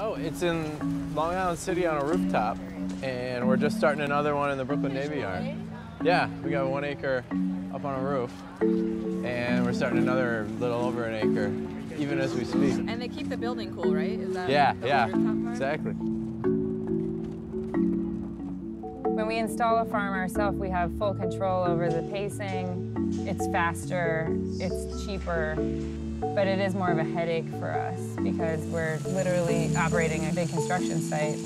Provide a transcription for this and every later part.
Oh, it's in Long Island City on a rooftop, and we're just starting another one in the Brooklyn Navy Yard. Yeah, we got one acre up on a roof, and we're starting another little over an acre, even as we speak. And they keep the building cool, right? Is that Yeah, yeah, exactly. When we install a farm ourselves, we have full control over the pacing. It's faster, it's cheaper, but it is more of a headache for us because we're literally operating a big construction site.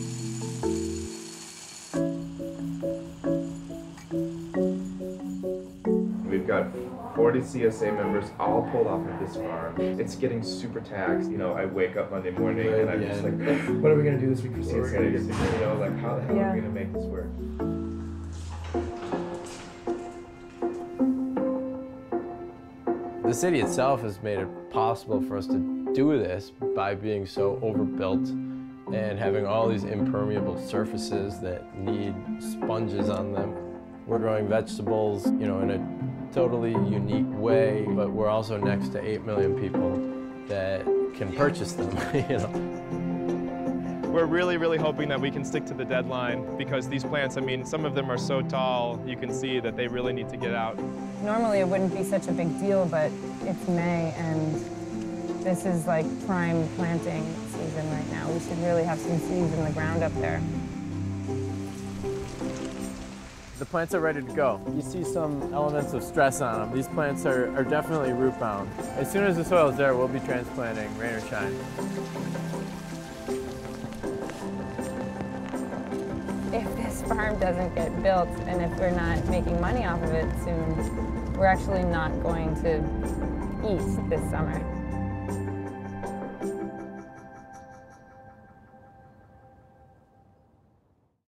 We've got 40 CSA members all pulled off of this farm. It's getting super taxed. You know, I wake up Monday morning and I'm just like, what are we gonna do this week for CSA? You know, like how the hell Yeah. are we gonna make this work? The city itself has made it possible for us to do this by being so overbuilt and having all these impermeable surfaces that need sponges on them. We're growing vegetables, you know, in a totally unique way, but we're also next to 8 million people that can purchase them, you know. We're really, really hoping that we can stick to the deadline because these plants, I mean, some of them are so tall, you can see that they really need to get out. Normally it wouldn't be such a big deal, but it's May and this is like prime planting season right now. We should really have some seeds in the ground up there. The plants are ready to go. You see some elements of stress on them. These plants are, are definitely root bound. As soon as the soil is there, we'll be transplanting, rain or shine. If this farm doesn't get built and if we're not making money off of it soon, we're actually not going to eat this summer.